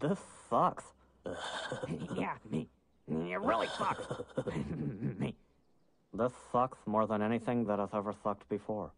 This sucks. yeah, me. It really sucks. me. This sucks more than anything that has ever sucked before.